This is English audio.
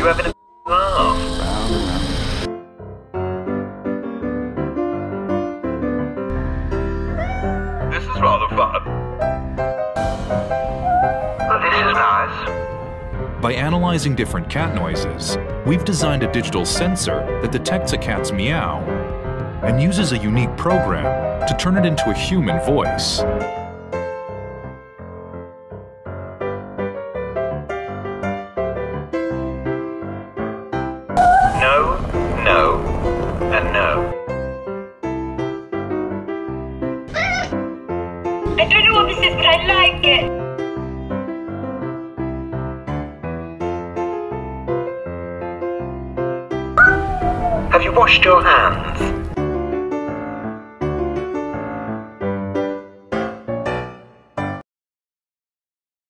You having a laugh? This is rather fun. This is nice. By analyzing different cat noises, we've designed a digital sensor that detects a cat's meow and uses a unique program to turn it into a human voice. No, no, and no. I don't know what this is, but I like it. Have you washed your hands?